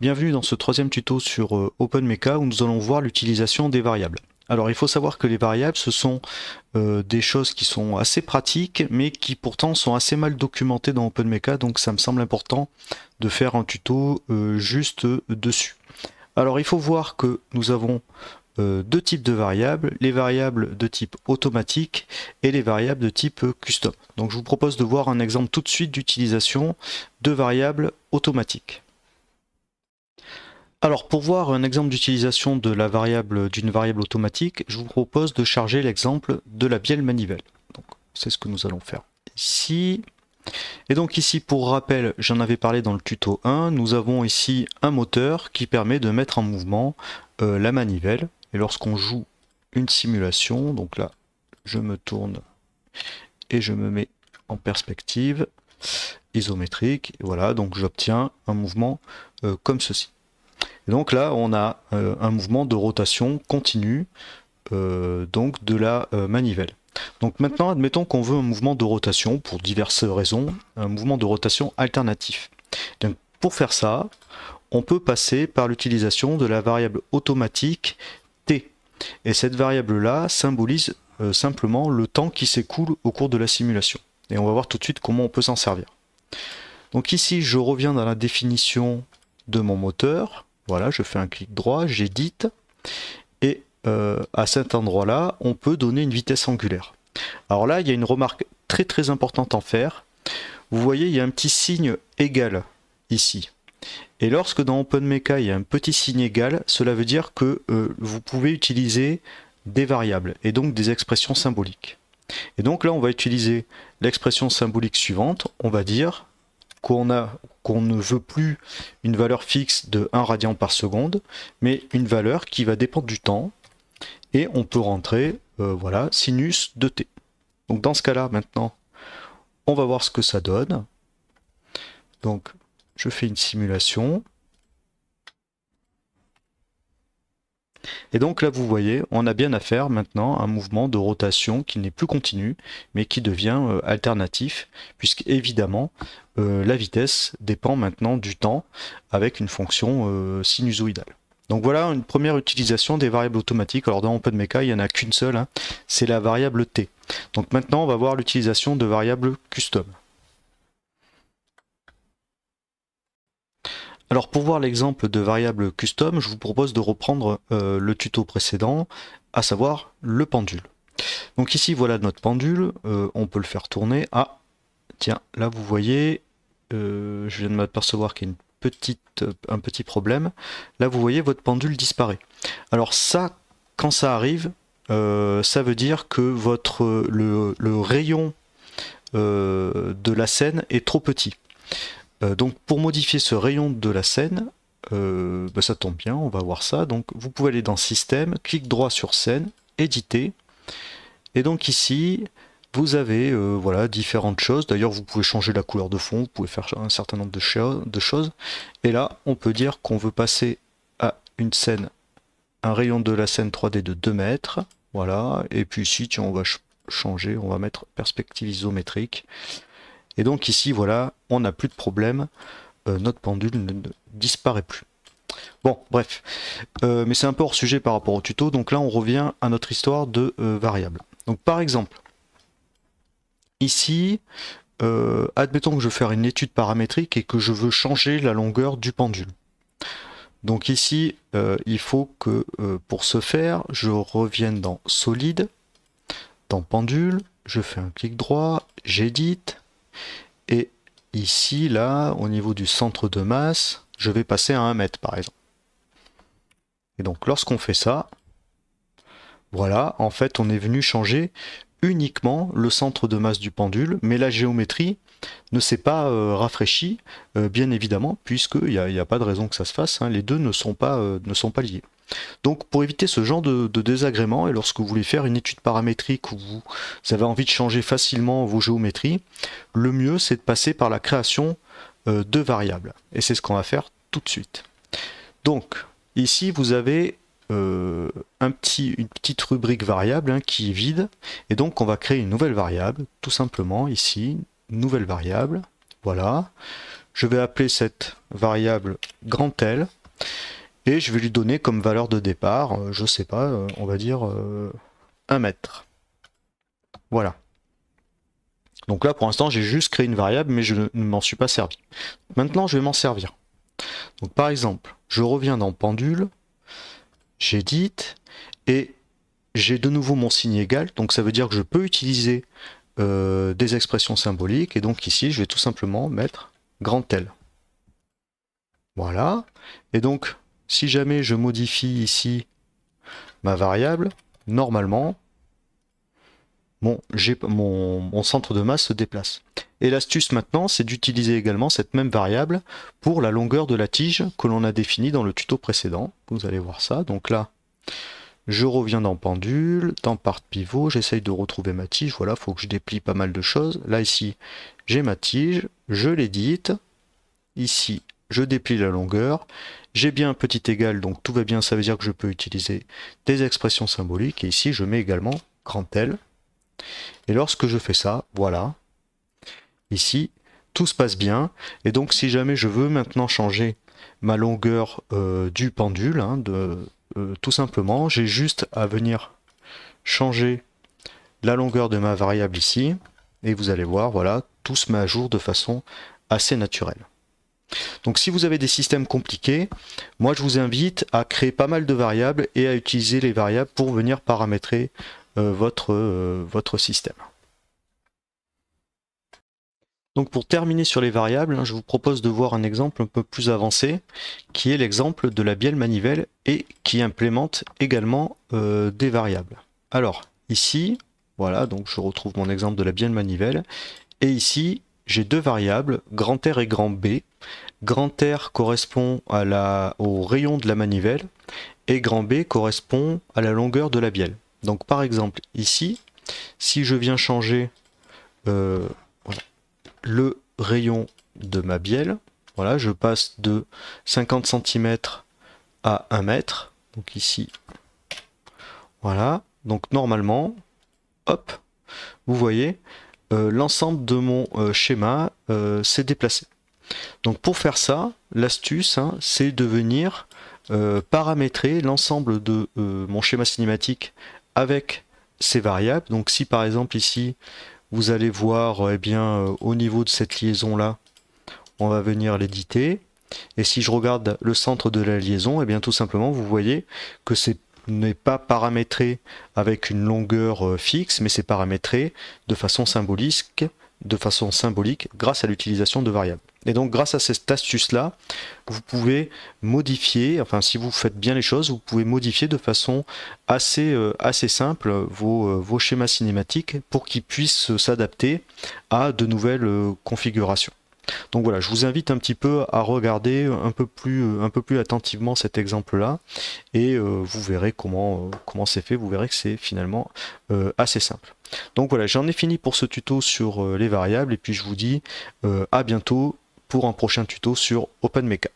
Bienvenue dans ce troisième tuto sur euh, OpenMecha où nous allons voir l'utilisation des variables. Alors il faut savoir que les variables ce sont euh, des choses qui sont assez pratiques mais qui pourtant sont assez mal documentées dans OpenMecha donc ça me semble important de faire un tuto euh, juste dessus. Alors il faut voir que nous avons deux types de variables, les variables de type automatique et les variables de type custom. Donc je vous propose de voir un exemple tout de suite d'utilisation de variables automatiques. Alors pour voir un exemple d'utilisation d'une variable automatique, je vous propose de charger l'exemple de la bielle manivelle. C'est ce que nous allons faire ici. Et donc ici pour rappel, j'en avais parlé dans le tuto 1, nous avons ici un moteur qui permet de mettre en mouvement euh, la manivelle. Et lorsqu'on joue une simulation, donc là je me tourne et je me mets en perspective isométrique, voilà, donc j'obtiens un mouvement euh, comme ceci donc là, on a euh, un mouvement de rotation continu euh, donc de la euh, manivelle. Donc maintenant, admettons qu'on veut un mouvement de rotation pour diverses raisons, un mouvement de rotation alternatif. Pour faire ça, on peut passer par l'utilisation de la variable automatique t. Et cette variable-là symbolise simplement le temps qui s'écoule au cours de la simulation. Et on va voir tout de suite comment on peut s'en servir. Donc ici, je reviens dans la définition de mon moteur. Voilà, je fais un clic droit, j'édite, et euh, à cet endroit-là, on peut donner une vitesse angulaire. Alors là, il y a une remarque très très importante à faire. Vous voyez, il y a un petit signe égal ici. Et lorsque dans OpenMecha, il y a un petit signe égal, cela veut dire que euh, vous pouvez utiliser des variables, et donc des expressions symboliques. Et donc là, on va utiliser l'expression symbolique suivante, on va dire qu'on ne veut plus une valeur fixe de 1 radian par seconde, mais une valeur qui va dépendre du temps, et on peut rentrer, euh, voilà, sinus de t. Donc dans ce cas-là, maintenant, on va voir ce que ça donne. Donc, je fais une simulation. Et donc là, vous voyez, on a bien à faire maintenant un mouvement de rotation qui n'est plus continu, mais qui devient euh, alternatif, puisque évidemment, euh, la vitesse dépend maintenant du temps avec une fonction euh, sinusoïdale. Donc voilà une première utilisation des variables automatiques. Alors dans OpenMecha, il n'y en a qu'une seule, hein. c'est la variable t. Donc maintenant, on va voir l'utilisation de variables custom. Alors pour voir l'exemple de variable custom, je vous propose de reprendre euh, le tuto précédent, à savoir le pendule. Donc ici voilà notre pendule, euh, on peut le faire tourner. Ah, tiens, là vous voyez, euh, je viens de m'apercevoir qu'il y a un petit problème. Là vous voyez votre pendule disparaît. Alors ça, quand ça arrive, ça veut dire que votre le rayon de la scène est trop petit. Euh, donc pour modifier ce rayon de la scène, euh, bah, ça tombe bien, on va voir ça. Donc vous pouvez aller dans Système, clic droit sur Scène, Éditer. Et donc ici, vous avez euh, voilà, différentes choses. D'ailleurs, vous pouvez changer la couleur de fond, vous pouvez faire un certain nombre de, choses. Et là, on peut dire qu'on veut passer à une scène, un rayon de la scène 3D de 2 mètres. Voilà. Et puis ici, tiens, on va changer, on va mettre perspective isométrique. Et donc ici, voilà, on n'a plus de problème. Euh, notre pendule ne, disparaît plus. Bon, bref. Euh, mais c'est un peu hors sujet par rapport au tuto. Donc là, on revient à notre histoire de euh, variables. Donc par exemple, ici, admettons que je veux faire une étude paramétrique et que je veux changer la longueur du pendule. Donc ici, il faut que pour ce faire, je revienne dans Solide, dans Pendule, je fais un clic droit, j'édite, et ici, là, au niveau du centre de masse, je vais passer à 1 mètre, par exemple. Et donc, lorsqu'on fait ça, voilà, en fait, on est venu changer uniquement le centre de masse du pendule, mais la géométrie ne s'est pas euh, rafraîchie, euh, bien évidemment, puisqu'il n'y a, a, pas de raison que ça se fasse, hein. les deux ne sont pas, euh, ne sont pas liés. Donc pour éviter ce genre de, désagrément, et lorsque vous voulez faire une étude paramétrique où vous avez envie de changer facilement vos géométries, le mieux c'est de passer par la création de variables. Et c'est ce qu'on va faire tout de suite. Donc ici vous avez une petite rubrique variable hein, qui est vide, et donc on va créer une nouvelle variable, tout simplement ici, nouvelle variable, voilà. je vais appeler cette variable grand L et je vais lui donner comme valeur de départ, euh, je sais pas, euh, on va dire 1 mètre. Voilà. Donc là, pour l'instant, j'ai juste créé une variable, mais je ne m'en suis pas servi. Maintenant, je vais m'en servir. Donc par exemple, je reviens dans pendule, j'édite, et j'ai de nouveau mon signe égal, donc ça veut dire que je peux utiliser euh, des expressions symboliques, et donc ici, je vais tout simplement mettre grand L. Voilà. Et donc, si jamais je modifie ici ma variable, normalement, mon, mon, centre de masse se déplace. Et l'astuce maintenant, c'est d'utiliser également cette même variable pour la longueur de la tige que l'on a définie dans le tuto précédent. Vous allez voir ça. Donc là, je reviens dans pendule, dans part pivot, j'essaye de retrouver ma tige. Voilà, il faut que je déplie pas mal de choses. Là, ici, j'ai ma tige, je l'édite. Ici, je déplie la longueur. J'ai bien un petit égal, donc tout va bien, ça veut dire que je peux utiliser des expressions symboliques. Et ici, je mets également grand L et lorsque je fais ça, voilà, ici, tout se passe bien. Et donc si jamais je veux maintenant changer ma longueur euh, du pendule, hein, de, euh, tout simplement, j'ai juste à venir changer la longueur de ma variable ici. Et vous allez voir, voilà, tout se met à jour de façon assez naturelle. Donc si vous avez des systèmes compliqués, moi je vous invite à créer pas mal de variables et à utiliser les variables pour venir paramétrer euh, euh, votre système. Donc pour terminer sur les variables, hein, je vous propose de voir un exemple un peu plus avancé, qui est l'exemple de la bielle manivelle et qui implémente également euh, des variables. Alors ici, voilà, donc je retrouve mon exemple de la bielle manivelle, et ici j'ai deux variables, grand R et grand B. Grand R correspond au rayon de la manivelle et grand B correspond à la longueur de la bielle. Donc par exemple ici, si je viens changer euh, le rayon de ma bielle, voilà, je passe de 50 cm à 1 mètre. Donc ici, voilà. Donc normalement, hop, vous voyez, euh, l'ensemble de mon euh, schéma s'est déplacé. Donc pour faire ça, l'astuce, hein, c'est de venir paramétrer l'ensemble de mon schéma cinématique avec ces variables. Donc si par exemple ici, vous allez voir eh bien, euh, au niveau de cette liaison-là, on va venir l'éditer. Et si je regarde le centre de la liaison, eh bien tout simplement, vous voyez que ce n'est pas paramétré avec une longueur euh, fixe, mais c'est paramétré de façon symbolique, de façon symbolique grâce à l'utilisation de variables. Et donc grâce à cette astuce-là, vous pouvez modifier, enfin si vous faites bien les choses, vous pouvez modifier de façon assez, euh, assez simple vos, euh, vos, schémas cinématiques pour qu'ils puissent s'adapter à de nouvelles euh, configurations. Donc voilà, je vous invite un petit peu à regarder un peu plus, un peu plus attentivement cet exemple-là et vous verrez comment comment c'est fait, vous verrez que c'est finalement assez simple. Donc voilà, j'en ai fini pour ce tuto sur les variables et puis je vous dis à bientôt pour un prochain tuto sur OpenMecha.